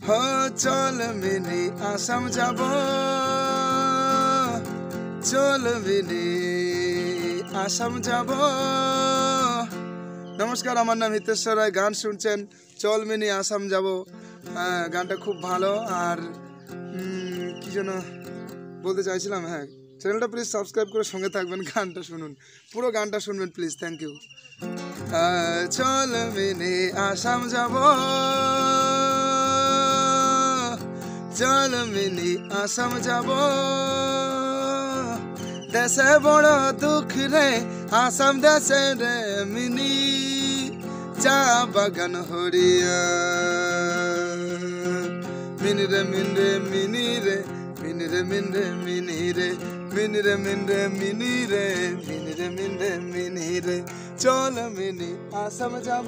হ চল মিনি আসাম যাব চল মিনি আসাম যাব নমস্কার আমার নাম হিতেশ্বর রায়। গান শুনছেন চল মিনি আসাম যাব। হ্যাঁ, গানটা খুব ভালো। আর কি যেন বলতে চাইছিলাম হ্যাঁ চ্যানেলটা প্লিজ সাবস্ক্রাইব করে সঙ্গে থাকবেন গানটা শুনুন। পুরো গানটা শুনবেন প্লিজ থ্যাংক ইউ চল মিনি আসাম যাব। চল মিনি আসাম যাব দেশে বড় দুঃখ রে আসাম দেশে রে মিনি চা বাগান হরিয়া মিনি রে মিন রে মিনি রে মিনি রে মিন রে মিনি রে মিনি রে মিন রে মিনি রে মিনি রে মিন রে মিনি রে চল মিনি আসাম যাব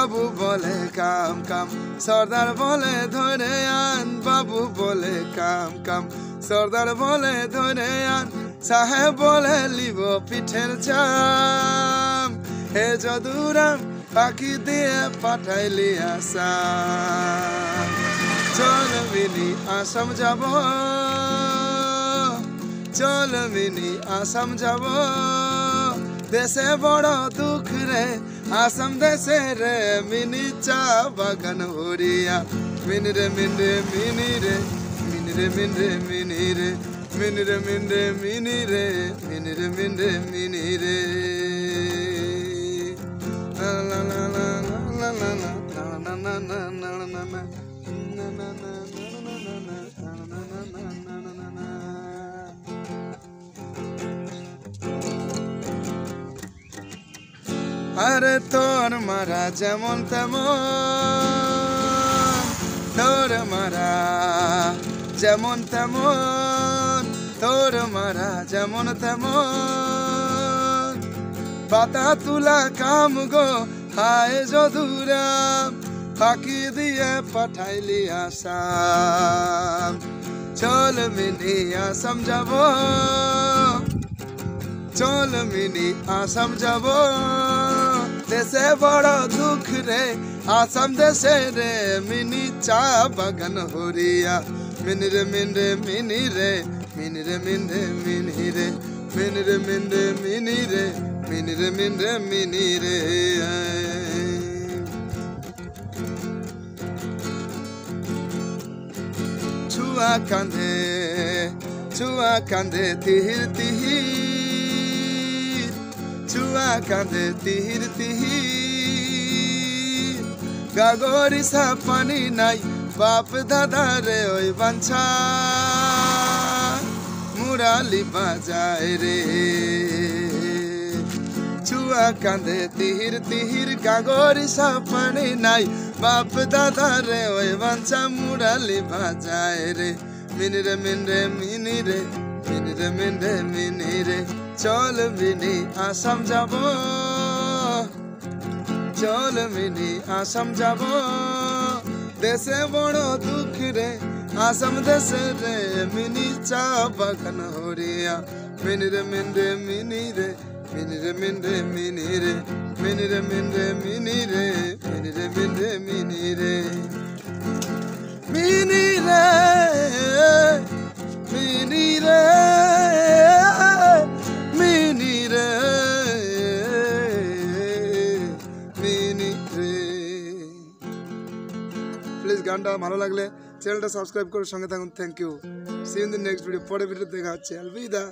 বাবু বলে, কাম কাম। সর্দার বলে, ধরে আন। বাবু বলে, কাম কাম। সর্দার বলে, ধরে আন। সাহেব বলে, লিব পিঠের চাম। হে যদুরাম, পাখি দিয়ে পাঠাইলি আসা চল মিনি আসাম যাব। চল মিনি আসাম যাব। দেশে বড় দুঃখ রে আসাম দেশে রে মিনি চা বাগান হরিয়া মিনি রে মিন রে মিনি রে মিনি রে মিন রে মিনি রে মিনি রে মিন রে মিনি রে মিনি রে মিন রে মিনি রে আরে তোর মারা যেমন তেমন, তোর মারা যেমন তেমন, তোর মারা যেমন তেমন। পাতা তুলা কাম গো, হায় যদুরাম ফাঁকি দিয়ে পাঠাইলি আসাম। চল মিনি আসাম যাব, চল মিনি আসাম যাব। দেশে বড় দুঃখ রে আসাম দেশে রে মিনি চা বাগান হরিয়া মিনি রে মিন রে মিনি রে মিনি রে মিন রে মিনি রে মিনি রে মিন রে মিনি রে মিনি রে মিন রে মিনি রে ছুয়া কান্ধে ছুয়া কান্ধে তিহির তিহির ছুয়া কাঁদে তিহির তিহির গাগরি সাপানি নাই, বাপ দাদারে ওই বাঞ্ছা। মুরালি বাজায় রে। ছুয়া কাঁদে তিহির তিহির, গাগরি সাপানি নাই, বাপ দাদারে ওই বাঞ্ছা। মুরালি বাজায় রে মিনরে মিনরে মিনিরে মিনরে মিনরে মিনিরে মিনি রে মিন রে মিনি রে চল মিনি আসাম যাব চল মিনি আসাম যাব দেশে বড় দুঃখ রে আসাম দেশে রে মিনি চা বাগান হরিয়া মিনি রে মিন রে মিনি রে মিনি রে মিন রে মিনি রে মিনি রে মিন রে মিনি রে মিনি রে মিন রে মিনি রে মিনি রে মিনি রে প্লিজ গানটা ভালো লাগলে চ্যানেলটা সাবস্ক্রাইব করে সঙ্গে থাকুন। Thank you see in the next video পরে ভিডিও দেখা হচ্ছে। আলবিদা।